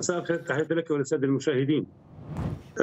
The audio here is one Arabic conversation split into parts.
مساء الخير تحياتي لك وللساده المشاهدين.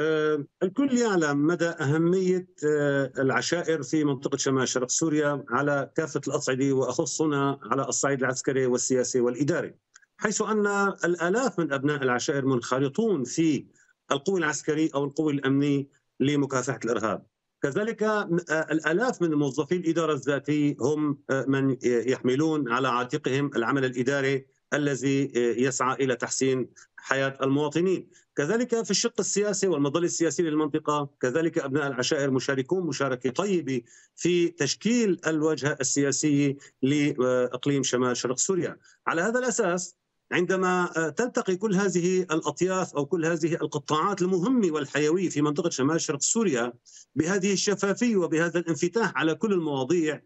آه، الكل يعلم مدى أهمية آه، العشائر في منطقة شمال شرق سوريا على كافة الأصعدة واخص هنا على الصعيد العسكري والسياسي والإداري. حيث أن الآلاف من أبناء العشائر منخرطون في القوى العسكري أو القوى الامني لمكافحة الإرهاب. كذلك آه، الآلاف من موظفي الإدارة الذاتية هم من يحملون على عاتقهم العمل الإداري الذي يسعى إلى تحسين حياة المواطنين، كذلك في الشق السياسي والمظل السياسي للمنطقة، كذلك أبناء العشائر مشاركون مشاركه طيبه في تشكيل الواجهه السياسيه لإقليم شمال شرق سوريا، على هذا الأساس عندما تلتقي كل هذه الأطياف أو كل هذه القطاعات المهمه والحيويه في منطقة شمال شرق سوريا بهذه الشفافية وبهذا الانفتاح على كل المواضيع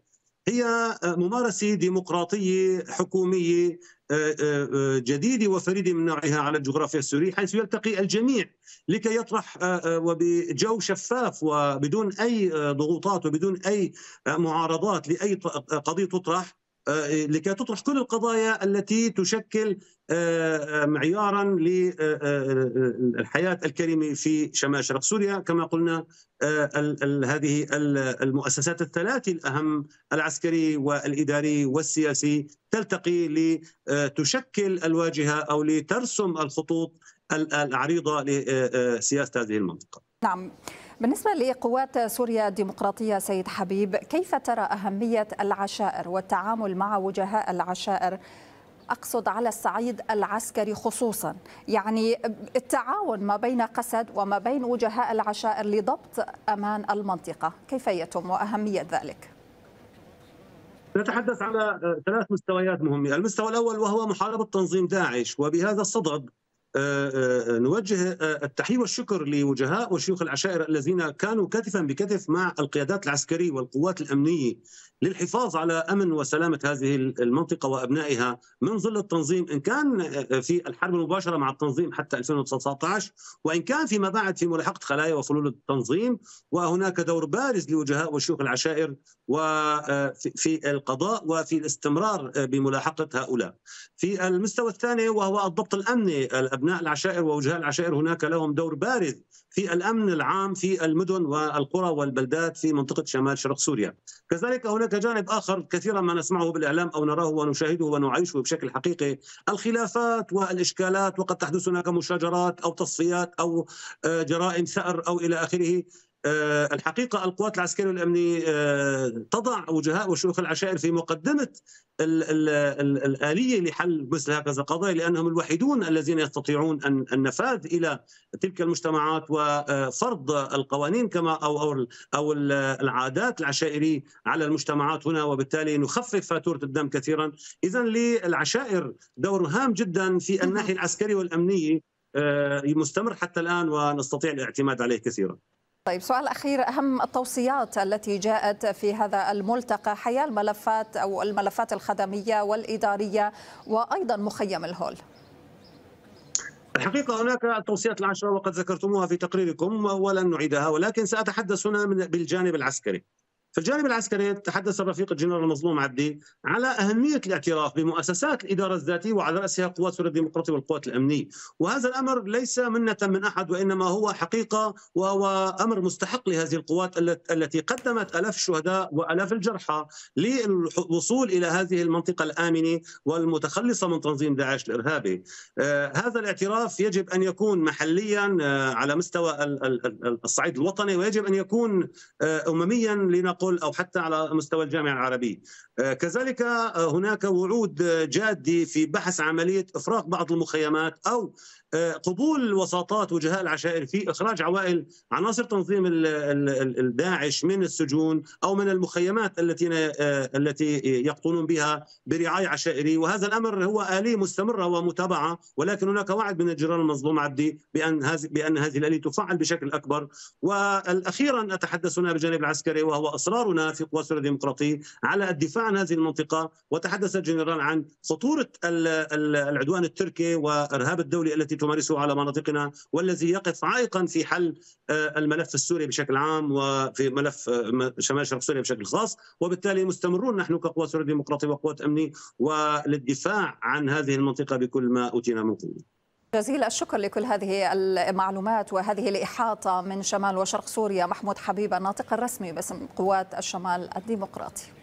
هي ممارسة ديمقراطية حكومية آه، آه، آه، جديدة وفريدة من نوعها على الجغرافيا السورية حيث يلتقي الجميع لكي يطرح وبجو شفاف وبدون أي ضغوطات وبدون أي معارضات لأي قضية تطرح. لكي تطرح كل القضايا التي تشكل معيارا للحياه الكريمة في شمال شرق سوريا كما قلنا هذه المؤسسات الثلاث الأهم العسكري والإداري والسياسي تلتقي لتشكل الواجهة أو لترسم الخطوط العريضة لسياسه هذه المنطقة. نعم بالنسبة لقوات سوريا الديمقراطية سيد حبيب كيف ترى أهمية العشائر والتعامل مع وجهاء العشائر أقصد على الصعيد العسكري خصوصا يعني التعاون ما بين قسد وما بين وجهاء العشائر لضبط أمان المنطقة كيف يتم وأهمية ذلك؟ نتحدث على ثلاث مستويات مهمة المستوى الأول وهو محاربة تنظيم داعش وبهذا الصدد نوجه آه، التحية والشكر لوجهاء وشيوخ العشائر الذين كانوا كتفا بكتف مع القيادات العسكرية والقوات الأمنية للحفاظ على أمن وسلامة هذه المنطقة وأبنائها من ظل التنظيم إن كان في الحرب المباشرة مع التنظيم حتى 2019 وإن كان فيما بعد في ملاحقة خلايا وفلول التنظيم وهناك دور بارز لوجهاء وشيوخ العشائر وفي القضاء وفي الاستمرار بملاحقة هؤلاء. في المستوى الثاني وهو الضبط الأمني أبناء العشائر ووجهاء العشائر هناك لهم دور بارز في الأمن العام في المدن والقرى والبلدات في منطقة شمال شرق سوريا. كذلك هناك جانب آخر كثيرا ما نسمعه بالإعلام أو نراه ونشاهده ونعيشه بشكل حقيقي الخلافات والإشكالات وقد تحدث هناك مشاجرات أو تصفيات أو آه، جرائم ثأر أو إلى آخره آه، الحقيقة القوات العسكرية والأمنية آه، تضع وجهاء وشيوخ العشائر في مقدمة ال ال ال الآلية لحل مثل هكذا القضايا لأنهم الوحيدون الذين يستطيعون النفاذ إلى تلك المجتمعات وفرض القوانين كما أو أو أو العادات العشائرية على المجتمعات هنا وبالتالي نخفف فاتورة الدم كثيرا. اذا للعشائر دور هام جدا في الناحية العسكرية والأمنية آه، مستمر حتى الآن ونستطيع الاعتماد عليه كثيرا. طيب سؤال أخير. أهم التوصيات التي جاءت في هذا الملتقى حيال الملفات أو الملفات الخدمية والإدارية وأيضا مخيم الهول؟ الحقيقة هناك التوصيات العشرة وقد ذكرتموها في تقريركم ولن نعيدها ولكن سأتحدث هنا بالجانب العسكري. في الجانب العسكري تحدث الرفيق الجنرال المظلوم عبدي على أهمية الاعتراف بمؤسسات الإدارة الذاتية وعلى رأسها قوات سوريا الديمقراطية والقوات الأمنية. وهذا الأمر ليس منة من أحد وإنما هو حقيقة وهو أمر مستحق لهذه القوات التي قدمت ألاف الشهداء وألاف الجرحى للوصول إلى هذه المنطقة الآمنة والمتخلصة من تنظيم داعش الإرهابي. آه هذا الاعتراف يجب أن يكون محليا آه على مستوى الصعيد الوطني ويجب أن يكون آه أمميا لنقول نقول أو حتى على مستوى الجامعة العربية. آه، كذلك آه، هناك وعود جادة في بحث عملية إفراغ بعض المخيمات أو آه، قبول وساطات وجهاء العشائر في إخراج عوائل عناصر تنظيم الداعش من السجون أو من المخيمات التي التي يقطنون بها برعاية عشائريه وهذا الأمر هو آلية مستمرة ومتابعة ولكن هناك وعد من الجيران المظلوم عبدي بأن هذه بأن هذه الآلية تفعل بشكل أكبر. والاخيرا أتحدث هنا بالجانب العسكري وهو إصرارنا في قوات سوريا الديمقراطية على الدفاع عن هذه المنطقة. وتحدث الجنرال عن خطورة العدوان التركي وإرهاب الدولي التي تمارسه على مناطقنا والذي يقف عائقا في حل آه، الملف السوري بشكل عام وفي ملف آه، شمال شرق سوريا بشكل خاص. وبالتالي مستمرون نحن كقوات سوريا الديمقراطيه وقوات أمنية وللدفاع عن هذه المنطقة بكل ما أوتينا من قوة. جزيل الشكر لكل هذه المعلومات وهذه الإحاطة من شمال وشرق سوريا. محمود حبيب الناطق الرسمي باسم قوات الشمال الديمقراطي.